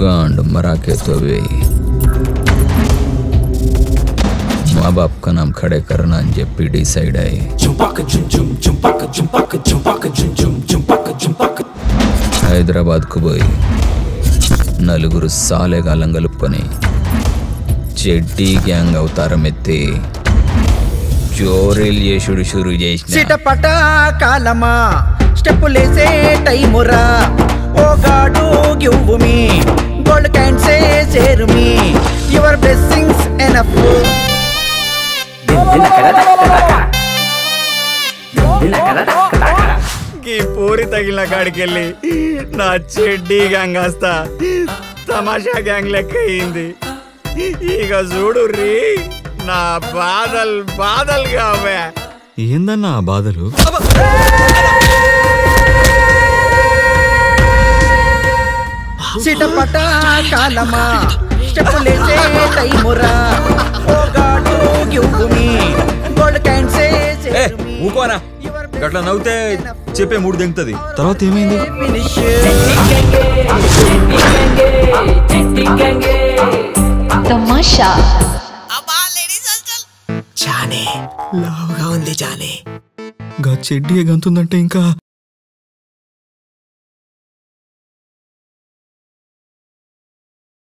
गांड मरा के तो वे माँ बाप का नाम खड़े करना అని చెప్పి డిసైడ్ అయ్యి హైదరాబాద్కు పోయి నలుగురు సాలెగాలం కలుపుకొని చెడ్డీ గ్యాంగ్ అవతారం ఎత్తి చోరీలు చేసుడు షురు చేసిన సిటపట కాలమా స్టెప్పులేసే టైమురా ఓ గాడు గివ్వు మీ గోల్డ్ సే చేరు మీ? యువర్ బ్లెస్సింగ్స్ ఎనఫ్ ఈ పూరి తగిలిన కాడికెళ్ళి నా చెడ్డీ గ్యాంగ్ కాస్త తమాషా గ్యాంగ్ లెక్క అయింది ఇక చూడు రీ నా బాధలు బాధలు కావే ఏందన్నా ఆ బాధలు? సిటపట కాలమా? స్టెప్పులేసే టైమురా గోల్డ్ ఏ ఊకోనా? గట్లా నవ్వుతే చెప్పే మూడు దింగుతుంది తర్వాత ఏమైంది? తమాషా. చానే లావుగా ఉంది చానే గా చెడ్డీ గంతుందంటే ఇంకా